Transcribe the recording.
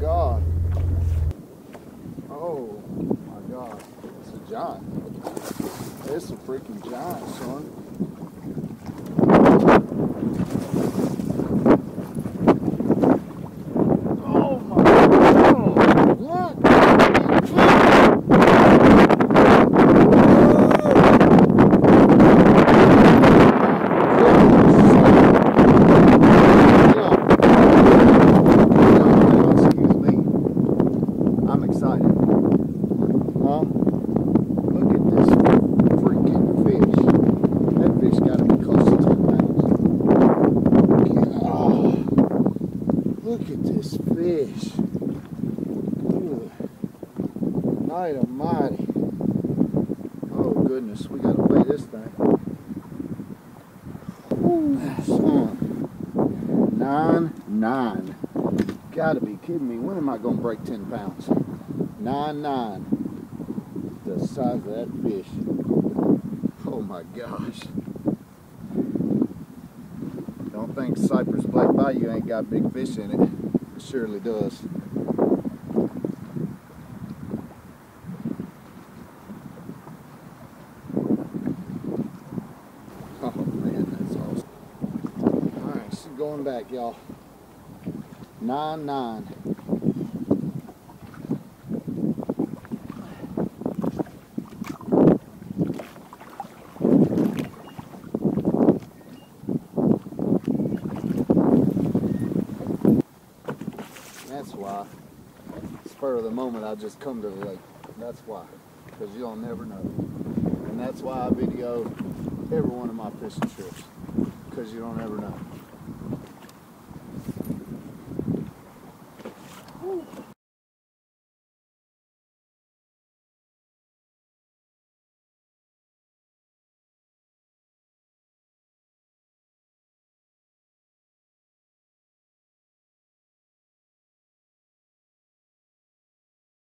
God. Oh my God. It's a giant. It's a freaking giant, son. Oh my God. Look. Excuse me. I'm excited. Huh? Look at this freaking fish. That fish got to be close to 10 pounds. Oh, look at this fish. Good night almighty. Oh goodness, we got to weigh this thing. Ooh, son. Nine, nine. Gotta be kidding me. When am I gonna break 10 pounds? Nine, nine. The size of that fish. Oh my gosh. Think Cypress Black Bayou ain't got big fish in it. It surely does. Oh man, that's awesome. Alright, she's going back, y'all. Nine nine. That's why. Spur of the moment, I just come to the lake. That's why. Because you don't never know. And that's why I video every one of my fishing trips. Because you don't ever know.